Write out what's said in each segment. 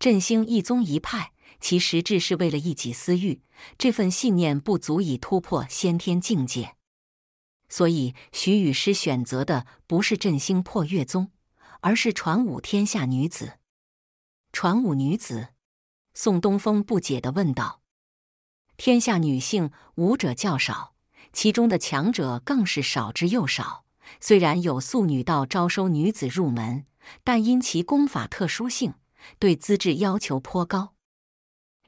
振兴一宗一派，其实质是为了一己私欲，这份信念不足以突破先天境界。所以，徐雨师选择的不是振兴破月宗，而是传武天下女子。传武女子，宋东风不解地问道：“天下女性武者较少，其中的强者更是少之又少。虽然有素女道招收女子入门，但因其功法特殊性，对资质要求颇高，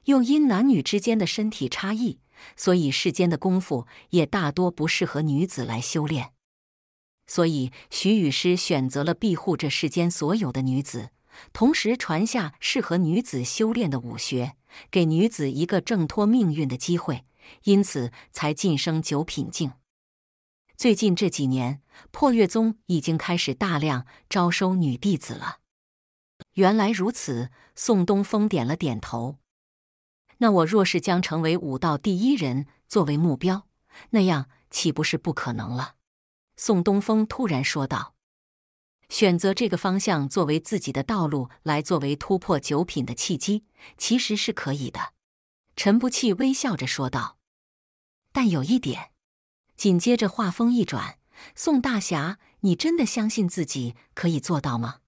又因男女之间的身体差异。”所以世间的功夫也大多不适合女子来修炼，所以徐雨师选择了庇护这世间所有的女子，同时传下适合女子修炼的武学，给女子一个挣脱命运的机会，因此才晋升九品境。最近这几年，破月宗已经开始大量招收女弟子了。原来如此，宋东风点了点头。那我若是将成为武道第一人作为目标，那样岂不是不可能了？宋东风突然说道：“选择这个方向作为自己的道路，来作为突破九品的契机，其实是可以的。”陈不弃微笑着说道：“但有一点。”紧接着话锋一转：“宋大侠，你真的相信自己可以做到吗？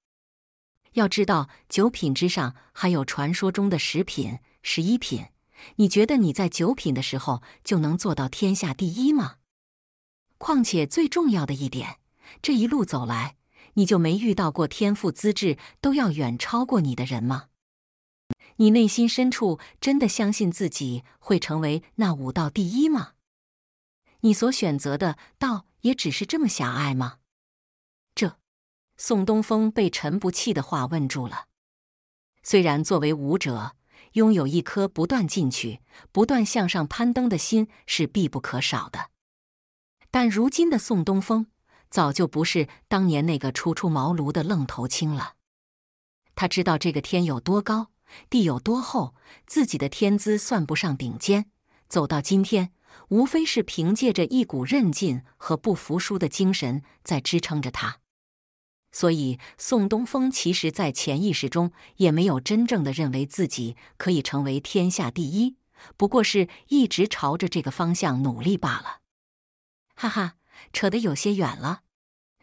要知道，九品之上还有传说中的十品。”十一品，你觉得你在九品的时候就能做到天下第一吗？况且最重要的一点，这一路走来，你就没遇到过天赋资质都要远超过你的人吗？你内心深处真的相信自己会成为那武道第一吗？你所选择的道也只是这么狭隘吗？宋东风被陈不弃的话问住了。虽然作为武者，拥有一颗不断进取、不断向上攀登的心是必不可少的，但如今的宋东风早就不是当年那个初出茅庐的愣头青了。他知道这个天有多高，地有多厚，自己的天资算不上顶尖，走到今天，无非是凭借着一股韧劲和不服输的精神在支撑着他。所以，宋东风其实，在潜意识中也没有真正的认为自己可以成为天下第一，不过是一直朝着这个方向努力罢了。哈哈，扯得有些远了。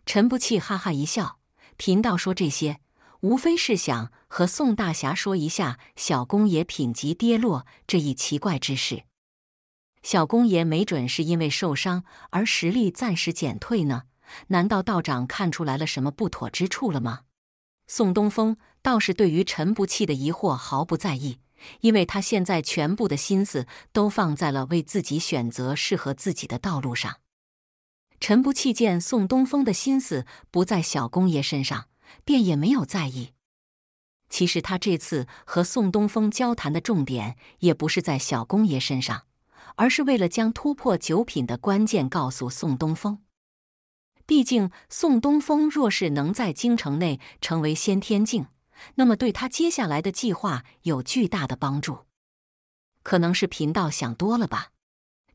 陈不弃哈哈一笑，贫道说这些，无非是想和宋大侠说一下小公爷品级跌落这一奇怪之事。小公爷没准是因为受伤而实力暂时减退呢。难道道长看出来了什么不妥之处了吗？宋东风倒是对于陈不弃的疑惑毫不在意，因为他现在全部的心思都放在了为自己选择适合自己的道路上。陈不弃见宋东风的心思不在小公爷身上，便也没有在意。其实他这次和宋东风交谈的重点也不是在小公爷身上，而是为了将突破九品的关键告诉宋东风。毕竟，宋东风若是能在京城内成为先天境，那么对他接下来的计划有巨大的帮助。可能是贫道想多了吧？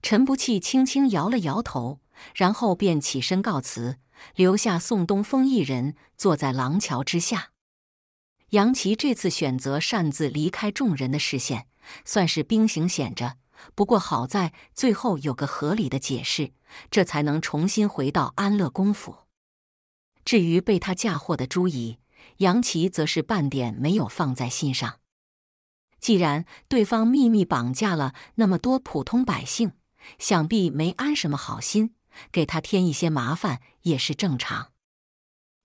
陈不弃轻轻摇了摇头，然后便起身告辞，留下宋东风一人坐在廊桥之下。杨琦这次选择擅自离开众人的视线，算是兵行险着。不过好在最后有个合理的解释，这才能重新回到安乐公府。至于被他嫁祸的朱乙，杨琦则是半点没有放在心上。既然对方秘密绑架了那么多普通百姓，想必没安什么好心，给他添一些麻烦也是正常。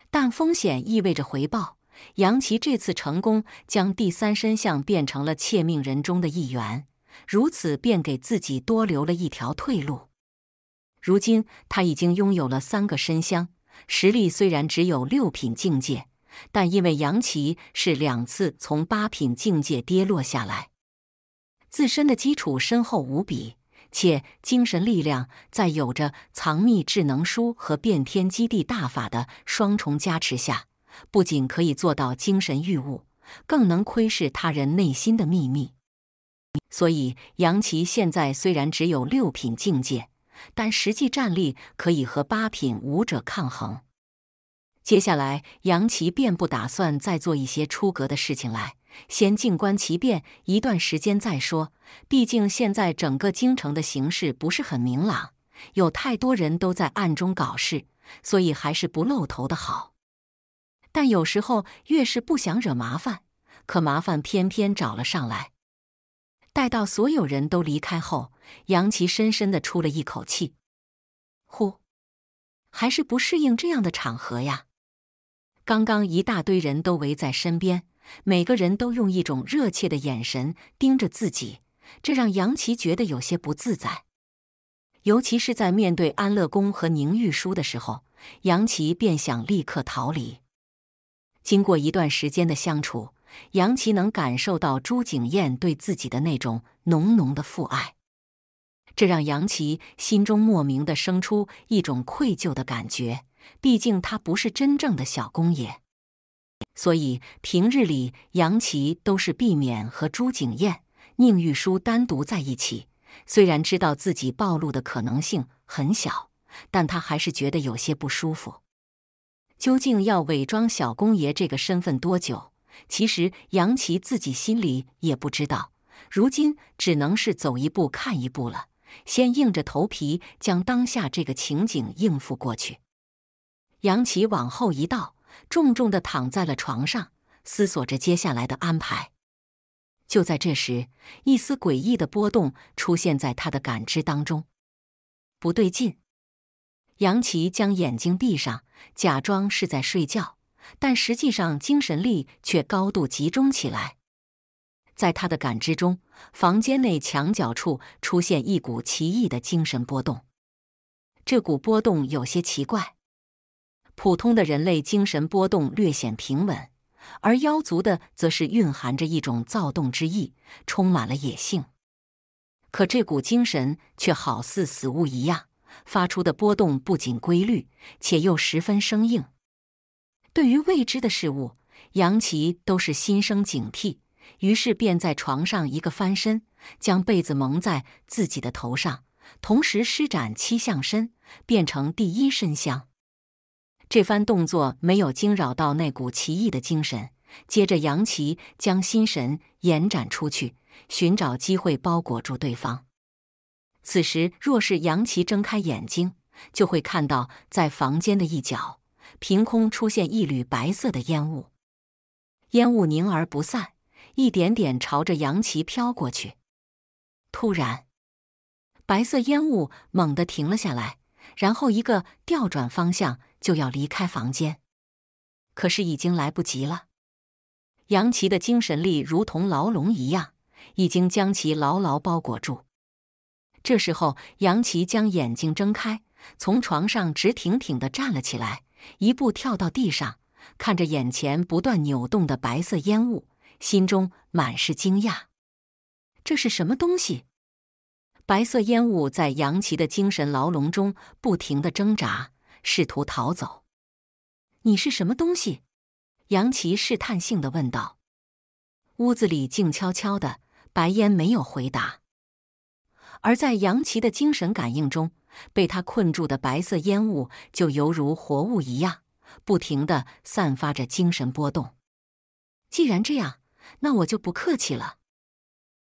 但风险意味着回报，杨琦这次成功将第三身相变成了窃命人中的一员。如此便给自己多留了一条退路。如今他已经拥有了三个身香，实力虽然只有六品境界，但因为杨琦是两次从八品境界跌落下来，自身的基础深厚无比，且精神力量在有着藏秘智能书和变天基地大法的双重加持下，不仅可以做到精神御物，更能窥视他人内心的秘密。所以，杨琦现在虽然只有六品境界，但实际战力可以和八品武者抗衡。接下来，杨琦便不打算再做一些出格的事情来，先静观其变一段时间再说。毕竟现在整个京城的形势不是很明朗，有太多人都在暗中搞事，所以还是不露头的好。但有时候越是不想惹麻烦，可麻烦偏偏找了上来。待到所有人都离开后，杨琪深深的出了一口气：“呼，还是不适应这样的场合呀。”刚刚一大堆人都围在身边，每个人都用一种热切的眼神盯着自己，这让杨琪觉得有些不自在。尤其是在面对安乐公和宁玉书的时候，杨琪便想立刻逃离。经过一段时间的相处，杨琪能感受到朱景燕对自己的那种浓浓的父爱，这让杨琪心中莫名的生出一种愧疚的感觉。毕竟他不是真正的小公爷，所以平日里杨琪都是避免和朱景燕、宁玉书单独在一起。虽然知道自己暴露的可能性很小，但他还是觉得有些不舒服。究竟要伪装小公爷这个身份多久？其实杨琪自己心里也不知道。如今只能是走一步看一步了，先硬着头皮将当下这个情景应付过去。杨琪往后一倒，重重的躺在了床上，思索着接下来的安排。就在这时，一丝诡异的波动出现在他的感知当中。不对劲！杨琪将眼睛闭上，假装是在睡觉，但实际上精神力却高度集中起来。在他的感知中，房间内墙角处出现一股奇异的精神波动。这股波动有些奇怪。普通的人类精神波动略显平稳，而妖族的则是蕴含着一种躁动之意，充满了野性。可这股精神却好似死物一样，发出的波动不仅规律，且又十分生硬。对于未知的事物，杨琪都是心生警惕，于是便在床上一个翻身，将被子蒙在自己的头上，同时施展七相身，变成第一身香。这番动作没有惊扰到那股奇异的精神。接着，杨琪将心神延展出去，寻找机会包裹住对方。此时，若是杨琪睁开眼睛，就会看到在房间的一角，凭空出现一缕白色的烟雾。烟雾凝而不散，一点点朝着杨琪飘过去。突然，白色烟雾猛地停了下来，然后一个调转方向。就要离开房间，可是已经来不及了。杨琪的精神力如同牢笼一样，已经将其牢牢包裹住。这时候，杨琪将眼睛睁开，从床上直挺挺的站了起来，一步跳到地上，看着眼前不断扭动的白色烟雾，心中满是惊讶。这是什么东西？白色烟雾在杨琪的精神牢笼中不停的挣扎。试图逃走，你是什么东西？杨琪试探性的问道。屋子里静悄悄的，白烟没有回答。而在杨琪的精神感应中，被他困住的白色烟雾就犹如活物一样，不停地散发着精神波动。既然这样，那我就不客气了。